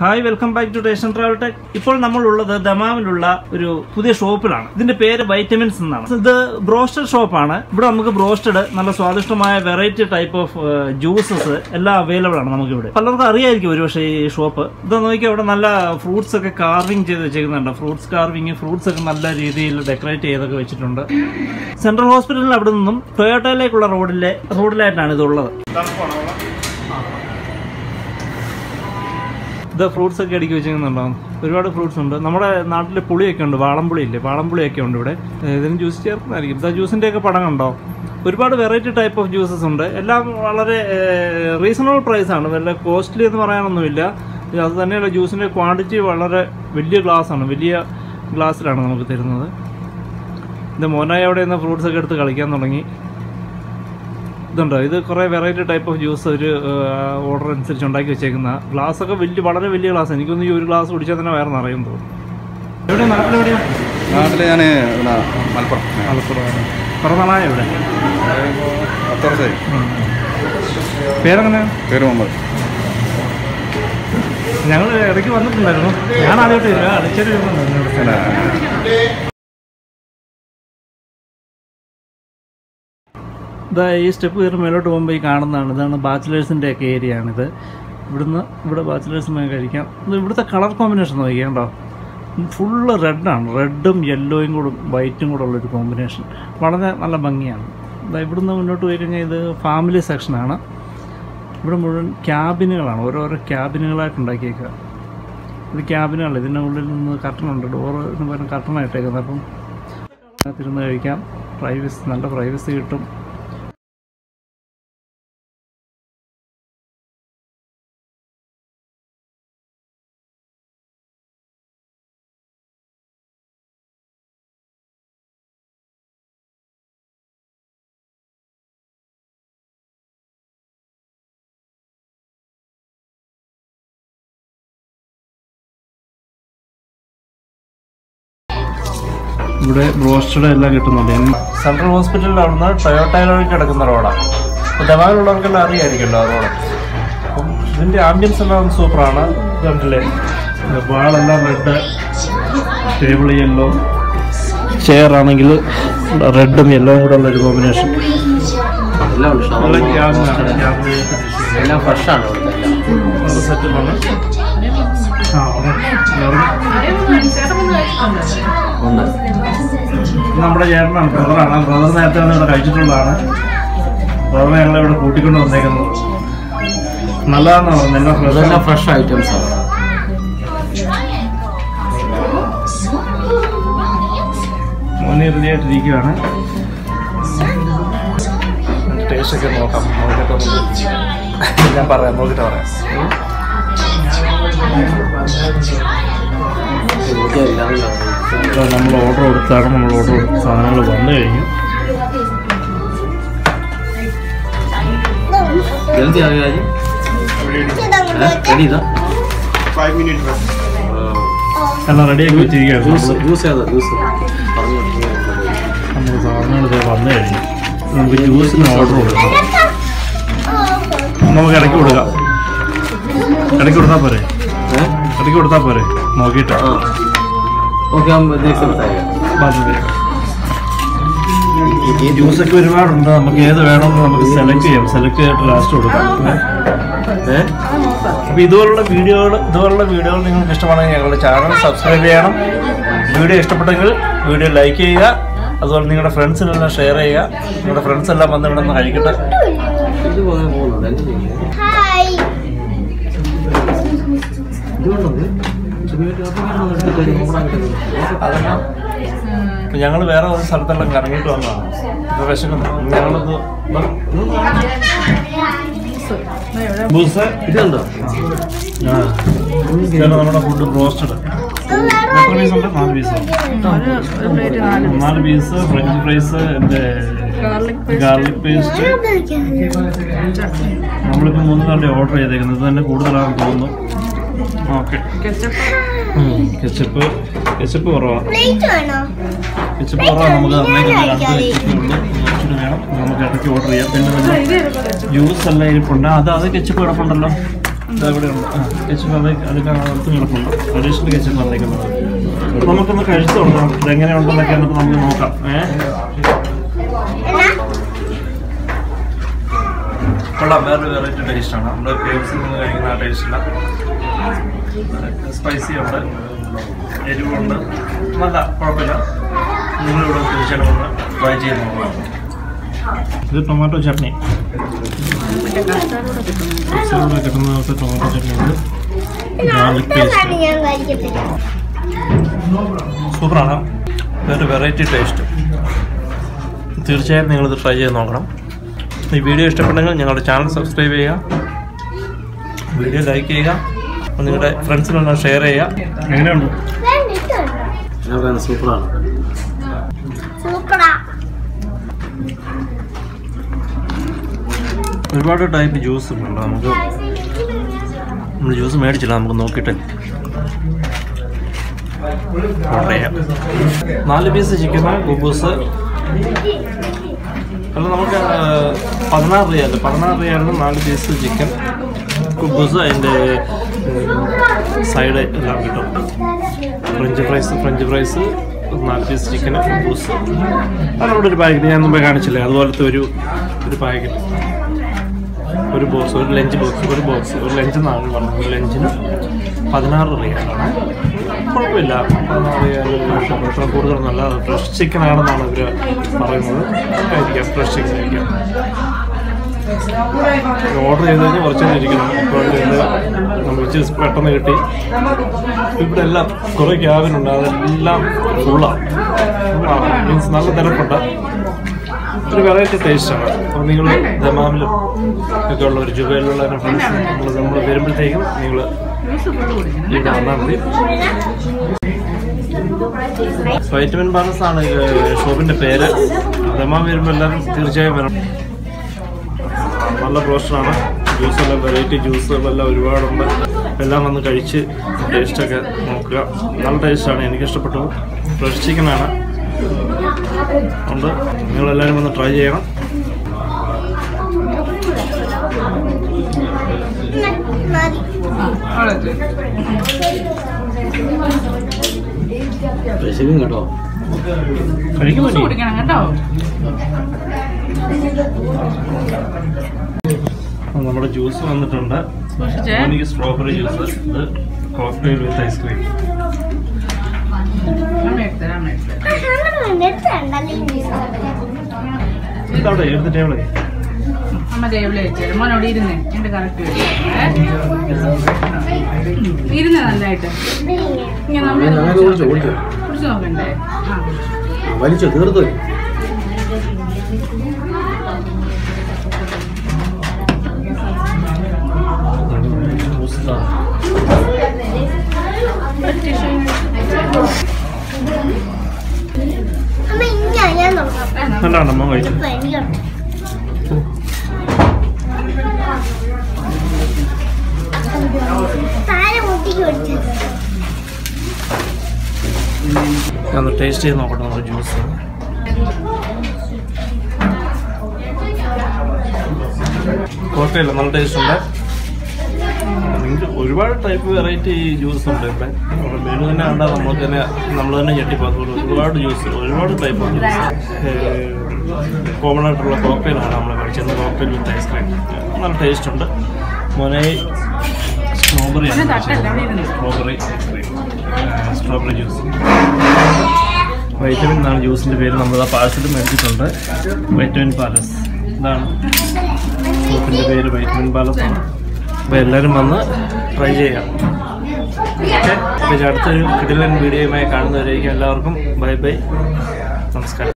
Hi welcome back to ടേഷൻ travel tech. ഇപ്പോൾ നമ്മളുള്ളത് ദമാവിലുള്ള ഒരു പുതിയ ഷോപ്പിലാണ്. ഇതിന്റെ പേര് വൈറ്റമിൻസ് എന്നാണ്. ഇത് ബ്രോസ്റ്റഡ് ഷോപ്പാണ്. ഇവിടെ നമുക്ക് ബ്രോസ്റ്റഡ് നല്ല സ്വാദിഷ്ടമായ വെറൈറ്റി ടൈപ്പ് ഓഫ് ജ്യൂസസ് എല്ലാം അവൈലബിൾ ആണ് നമുക്ക് ഇവിടെ പലർക്കും അറിയായിരിക്കും ഒരുപക്ഷെ ഈ ഷോപ്പ്. ഇത് നോക്കിയാൽ അവിടെ നല്ല ഫ്രൂട്ട്സ് ഒക്കെ കാർവിംഗ് ചെയ്ത് വെച്ചിരിക്കുന്നുണ്ട് ഫ്രൂട്ട്സ് കാർവിംഗ് ഫ്രൂട്ട്സ് ഒക്കെ നല്ല രീതിയിൽ ഡെക്കറേറ്റ് ചെയ്തൊക്കെ വെച്ചിട്ടുണ്ട്. സെൻട്രൽ ഹോസ്പിറ്റലിൽ അവിടെ നിന്നും ടൊയോട്ടയിലേക്കുള്ള റോഡിലെ റോഡിലായിട്ടാണ് ഇതുള്ളത് ഇത് ഫ്രൂട്ട്സ് ഒക്കെ അടുക്കി വെച്ചിരിക്കുന്നുണ്ടോ? ഒരുപാട് ഫ്രൂട്ട്സ് ഉണ്ട്. നമ്മുടെ നാട്ടിൽ പുളിയൊക്കെ ഉണ്ട്. വാളംപുളി ഇല്ലേ വാളംപുളിയൊക്കെ ഉണ്ട് ഇവിടെ. ഇതിന് ജ്യൂസ് ചേർക്കുന്നതായിരിക്കും. ഇതാ ജ്യൂസിന്റെ ഒക്കെ പടം കണ്ടോ? ഒരുപാട് വെറൈറ്റി ടൈപ്പ് ഓഫ് ജ്യൂസസ് ഉണ്ട്. എല്ലാം വളരെ റീസണബിൾ പ്രൈസ് ആണ്. വല്ല കോസ്റ്റ്ലി എന്ന് പറയാനൊന്നുമില്ല. അത് തന്നെയുള്ള ജ്യൂസിന്റെ ക്വാണ്ടിറ്റി വളരെ വലിയ ഗ്ലാസ് ആണ്. വലിയ ഗ്ലാസ്സിലാണ് നമുക്ക് തരുന്നത്. ഇത് മോനായി അവിടെ നിന്ന് ഫ്രൂട്ട്സൊക്കെ എടുത്ത് കളിക്കാൻ തുടങ്ങി. ഇതുണ്ടോ? ഇത് കുറേ വെറൈറ്റി ടൈപ്പ് ഓഫ് ജ്യൂസ് ഒരു ഓർഡർ അനുസരിച്ച് ഉണ്ടാക്കി വെച്ചേക്കുന്ന ഗ്ലാസ് ഒക്കെ വലിയ വളരെ വലിയ ഗ്ലാസ് എനിക്കൊന്നും ഈ ഒരു ഗ്ലാസ് കുടിച്ചാൽ തന്നെ വേറെ നിറയും തോന്നുന്നു. എവിടെ നാട്ടിലെവിടെയാണ് നാട്ടിൽ ഞാൻ മലപ്പുറം. പിറന്നാളായ ഇവിടെ പത്ത് വർഷമായി പേരെങ്ങനെ പേര് മുഹമ്മദ്. ഞങ്ങൾ ഇടയ്ക്ക് വന്നിട്ടുണ്ടായിരുന്നു. ഞാൻ ആദ്യമായിട്ട് അടിച്ചൊരു ഇതാ ഈ സ്റ്റെപ്പ് കയറി മേലോട്ട് പോകുമ്പോൾ ഈ കാണുന്നതാണ്. ഇതാണ് ബാച്ചിലേഴ്സിന്റെ ഒക്കെ ഏരിയ ആണിത്. ഇവിടുന്ന് ഇവിടെ ബാച്ചിലേഴ്സിന് കഴിക്കാം. ഇവിടുത്തെ കളർ കോമ്പിനേഷൻ നോക്കിയാണ്ടോ ഫുള്ള് റെഡാണ് റെഡും യെല്ലോയും കൂടും വൈറ്റും കൂടെ ഉള്ളൊരു കോമ്പിനേഷൻ. വളരെ നല്ല ഭംഗിയാണ്. ഇവിടുന്ന് മുന്നോട്ട് പോയി കഴിഞ്ഞാൽ ഇത് ഫാമിലി സെക്ഷനാണ് ഇവിടെ മുഴുവൻ ക്യാബിനുകളാണ് ഓരോരോ ക്യാബിനുകളായിട്ട് ഉണ്ടാക്കിയേക്കുക ഇത് ക്യാബിനുകൾ ഇതിന്റെ ഉള്ളിൽ നിന്ന് കർട്ടനുണ്ട് ഡോറിന് പകരം കർട്ടനാണ് ഇട്ടേക്കുന്നത് അപ്പം തിരുന്ന് കഴിക്കാം. പ്രൈവസി നല്ല പ്രൈവസി കിട്ടും. ഇവിടെ ബ്രോസ്റ്റഡ് എല്ലാം കിട്ടുന്നുണ്ട്. സെൻട്രൽ ഹോസ്പിറ്റലിൽ അവിടുന്ന് ടൊയോട്ടയിലേക്ക് കിടക്കുന്ന റോഡാണ് അപ്പോൾ അറിയായിരിക്കുമല്ലോ ആ റോഡ് അപ്പം ഇതിന്റെ ആംബിയൻസ് എല്ലാം സൂപ്പറാണ് കണ്ടില്ലേ? വാളെല്ലാം റെഡ് ടേബിൾ യെല്ലോ ചെയർ ആണെങ്കിൽ റെഡും യെല്ലോ കൂടെ ഉള്ള ഒരു കോമ്പിനേഷൻ എല്ലാം ഫ്രഷാണ് സെറ്റപ്പാണ് നമ്മുടെ ചേട്ടനാണ് ബ്രദറാണ്. ബ്രദർ നേരത്തെ വന്ന് ഇവിടെ കഴിച്ചിട്ടുള്ളതാണ്. ബ്രദറിനെ ഞങ്ങൾ ഇവിടെ കൂട്ടിക്കൊണ്ട് വന്നേക്കുന്നത് നല്ലതാണെന്ന് പറഞ്ഞു. എല്ലാം ഫ്രഷ് ഐറ്റംസ് ആണ്. മോനെ റെഡിയായിട്ടിരിക്കുകയാണ് ടേസ്റ്റ് ഒക്കെ നോക്കാം. നോക്കിയിട്ട് ഞാൻ പറയാം. നോക്കിയിട്ട് പറയാം. നമ്മൾ ഓർഡർ കൊടുത്താണ് നമ്മൾ ഓർഡർ കൊടുത്ത സാധനങ്ങൾ വന്നു കഴിഞ്ഞു. ജൽദി ആകെ രാജ് റെഡി ഇതാ? എല്ലാം റെഡിയാക്കി വെച്ചിരിക്കുകയാണ് ജ്യൂസ് ജ്യൂസ് ഏതാ? ജ്യൂസ് പറഞ്ഞു നമ്മൾ സാധനങ്ങൾ വന്നു കഴിഞ്ഞു. നമുക്ക് ജ്യൂസിന് ഓർഡർ കൊടുക്കാം. നമുക്ക് ഇടയ്ക്ക് കൊടുക്കാം. ഇടയ്ക്ക് കൊടുത്താൽ പോരെ. ഇടയ്ക്ക് കൊടുത്താൽ പോരെ? നോക്കിയിട്ട് ഓക്കെ ജ്യൂസൊക്കെ ഒരുപാടുണ്ട്. നമുക്ക് ഏത് വേണമെന്ന് നമുക്ക് സെലക്ട് ചെയ്യാം. സെലക്ട് ചെയ്തിട്ട് ലാസ്റ്റ് കൊടുക്കാം. അപ്പൊ ഇതുപോലുള്ള വീഡിയോകൾ ഇതുപോലുള്ള വീഡിയോകൾ നിങ്ങൾക്ക് ഇഷ്ടമാണെങ്കിൽ ഞങ്ങളുടെ ചാനൽ സബ്സ്ക്രൈബ് ചെയ്യണം. വീഡിയോ ഇഷ്ടപ്പെട്ടെങ്കിൽ വീഡിയോ ലൈക്ക് ചെയ്യുക. അതുപോലെ നിങ്ങളുടെ ഫ്രണ്ട്സിനെല്ലാം ഷെയർ ചെയ്യുക. നിങ്ങളുടെ ഫ്രണ്ട്സ് എല്ലാം വന്നിട്ടുണ്ടെന്ന് കഴിക്കട്ടെ. ഞങ്ങൾ വേറെ ഒരു സ്ഥലത്തെല്ലാം കറങ്ങിയിട്ട് വന്നതാണ്. വിശക്കുന്നു. ഞങ്ങളൊന്ന് ബൂസ്? ഇതുണ്ടോ? നമ്മുടെ ഫുഡ് റോസ്റ്റഡ് എത്ര പീസ് ഉണ്ട് നാല് പീസ് നാല് പീസ് ഫ്രഞ്ച് ഫ്രൈസ് എന്റെ ഗാർലിക് പേസ്റ്റ് നമ്മളിപ്പോൾ മൂന്ന് കണ്ടി ഓർഡർ ചെയ്തേക്കുന്നത്. ഇത് തന്നെ കൂടുതലാണെന്ന് തോന്നുന്നു. ഓക്കെ. കെച്ചപ്പ്. കെച്ചപ്പ് കുറവാണ് പ്ലേറ്റ് വേണോ? കെച്ചപ്പ് കുറവാണ് നമുക്ക് തന്നേക്കുന്നത് രണ്ട് കെച്ചപ്പേ ഉള്ളൂ കുറച്ചുകൂടി വേണം. നമുക്ക് ഇടയ്ക്ക് ഓർഡർ ചെയ്യാം. പിന്നെ ജ്യൂസ് എല്ലാം ഇരിപ്പുണ്ട്. അത് അത് കെച്ചപ്പ് കിടപ്പുണ്ടല്ലോ. ഇതാ ഇവിടെ ഉണ്ട് കെച്ചപ്പ് അകത്ത് കിടപ്പുണ്ട്. അഡീഷണൽ കെച്ചപ്പ് നമുക്കൊന്ന് കഴിച്ചു തുടങ്ങാം ഇതെങ്ങനെയുണ്ടെന്നൊക്കെ നമുക്ക് നോക്കാം. ഏ? കൊള്ളാം വേറൊരു വെറൈറ്റി ടേസ്റ്റാണ് നമ്മുടെ കേവ്സിൽ നിന്ന് കഴിക്കുന്ന ആ ടേസ്റ്റില്ല സ്പൈസി ഉണ്ട്. എരിവുണ്ട്. നല്ല കുഴപ്പമില്ല. നിങ്ങളിവിടെ തീർച്ചയായിട്ടും ഒന്ന് ട്രൈ ചെയ്ത് നോക്കാം ഇത് ടൊമാറ്റോ ചട്നി. കിട്ടുന്ന ദിവസം ടൊമാറ്റോ ചട്നി ഉണ്ട്. ഗാർലിക് പേസ്റ്റ് സൂപ്പറാണ്. ഇതൊരു വെറൈറ്റി ടേസ്റ്റ് തീർച്ചയായും നിങ്ങളിത് ട്രൈ ചെയ്ത് നോക്കണം. ഈ വീഡിയോ ഇഷ്ടപ്പെട്ടെങ്കിൽ ഞങ്ങളുടെ ചാനൽ സബ്സ്ക്രൈബ് ചെയ്യുക. വീഡിയോ ലൈക്ക് ചെയ്യുക. നിങ്ങളുടെ ഫ്രണ്ട്സിനെല്ലാം ഷെയർ ചെയ്യുക. എങ്ങനെയുണ്ട്? സൂപ്പറാണ്. സൂപ്പറാ. ഒരുപാട് ടൈപ്പ് ജ്യൂസ് ഉണ്ട് നമുക്ക് നമ്മൾ ജ്യൂസ് മേടിച്ചില്ല. നമുക്ക് നോക്കിയിട്ട് ഓർഡർ ചെയ്യാം. നാല് പീസ് ചിക്കൻ കുബൂസ് അല്ല നമുക്ക് പതിനാറ് റിയാൽ. പതിനാറ് റിയാലിന് നാല് പീസ് ചിക്കൻ കുബൂസ് അതിന്റെ സൈഡ് എല്ലാം കിട്ടും. ഫ്രഞ്ച് ഫ്രൈസ് ഫ്രഞ്ച് ഫ്രൈസ് നാല് പീസ് ചിക്കൻ കുബൂസ്. അതിനോട് ഒരു പാക്കറ്റ് ഞാൻ മുമ്പേ കാണിച്ചില്ലേ? അതുപോലത്തെ ഒരു ഒരു പാക്കറ്റ് ഒരു ബോക്സ് ഒരു ലഞ്ച് ബോക്സ് ഒരു ബോക്സ് ഒരു ലഞ്ച് എന്നാണ് പറഞ്ഞത് ഒരു ലഞ്ചിന് പതിനാറ് റിയാലാണ്. കുഴപ്പമില്ല. പതിനാറ് കൂടുതൽ ഭക്ഷണം ഫ്രഷ് ചിക്കൻ ആണെന്നാണ് ഇവർ പറയുന്നത്. ആയിരിക്കാം ഫ്രഷ് ചിക്കൻ ആയിരിക്കാം. ഓർഡർ ചെയ്ത് കഴിഞ്ഞാൽ കുറച്ച് നേരം ഇരിക്കണം. അപ്പോൾ നമുക്ക് പെട്ടെന്ന് കിട്ടി. ഇവിടെ എല്ലാം കുറേ ക്യാബിനുണ്ട് അതെല്ലാം ഫുള്ളാണ് മീൻസ് നല്ല തിരക്കുണ്ട്. ഒരു വെറൈറ്റി ടേസ്റ്റാണ് അപ്പോൾ നിങ്ങൾ ദമാമിലും ഒക്കെ ഉള്ള ഒരു ജുബയിലുള്ള ഫ്രണ്ട്സ് നമ്മൾ നമ്മൾ വരുമ്പോഴത്തേക്കും നിങ്ങൾ ഇവിടെ വന്നാൽ മതി. വൈറ്റമിൻ ബാലൻസ് ആണ് ഷോപ്പിന്റെ ഷോപ്പിന്റെ പേര്. ദമാം വരുമ്പോൾ എല്ലാവരും തീർച്ചയായും വരണം. നല്ല പ്രോഷനാണ് ജ്യൂസെല്ലാം വെറൈറ്റി ജ്യൂസുകളെല്ലാം ഒരുപാടുണ്ട്. എല്ലാം വന്ന് കഴിച്ച് ടേസ്റ്റൊക്കെ നോക്കുക. നല്ല ടേസ്റ്റാണ് എനിക്കിഷ്ടപ്പെട്ടത്. ഫ്രഷ് ചിക്കനാണ് ഉണ്ട്. നിങ്ങളെല്ലാവരും വന്ന് ട്രൈ ചെയ്യണം. വിശക്കും കേട്ടോ. കുടിക്കണം കേട്ടോ. നമ്മുടെ ജ്യൂസ് വന്നിട്ടുണ്ട്. സ്ട്രോബെറി ജ്യൂസ് ഇത് കോക്ടെയിൽ വിത്ത് ഐസ്ക്രീം എടുത്ത ടേബിളേ. അമ്മ ടേബിളിൽ വെച്ചേരും. അവിടെ ഇരുന്നേ. എന്റെ കറക്റ്റ് ഇരുന്ന് നന്നായിട്ട്. ഇങ്ങനെ നമ്മൾ കുറിച്ച് നോക്കണ്ടേ? വലിച്ചോ തീർത്തു നല്ലതാണ് അമ്മ കഴിച്ചു ഞാൻ ടേസ്റ്റ് ചെയ്ത് നോക്കട്ടെ നമ്മുടെ ജ്യൂസ് കുഴപ്പമില്ല നല്ല ടേസ്റ്റ് ഉണ്ട്. ഒരുപാട് ടൈപ്പ് വെറൈറ്റി ജ്യൂസ് ഉണ്ട്. ഇവിടെ നമ്മുടെ മെനു തന്നെ കണ്ടാൽ നമുക്ക് തന്നെ നമ്മൾ തന്നെ ഞെട്ടിപ്പോകും ഒരുപാട് ജ്യൂസ് ഒരുപാട് ടൈപ്പ് ജ്യൂസ് കോമൺ ആയിട്ടുള്ള കോക്കയിലാണ് നമ്മൾ കഴിച്ചത് കോക്കയിൽ വിത്ത് ഐസ്ക്രീം നല്ല ടേസ്റ്റ് ഉണ്ട്. മൊനൈ strawberry strawberry ice cream strawberry juice vitamin എന്നാണ് ജ്യൂസിന്റെ പേര്. നമ്മൾ ആ പാഴ്സൽ മേടിച്ചിട്ടുണ്ട്. വൈറ്റമിൻ പാലസ് ഇതാണ്. ജ്യൂസിന്റെ പേര് വൈറ്റമിൻ പാലസ് ആണ്. അപ്പോൾ എല്ലാവരും വന്ന് ട്രൈ ചെയ്യാം. ഓക്കെ അപ്പോൾ അടുത്തൊരു കിടിലൻ വീഡിയോയുമായി കാണുന്നവരായിരിക്കും എല്ലാവർക്കും ബൈ ബൈ നമസ്കാരം.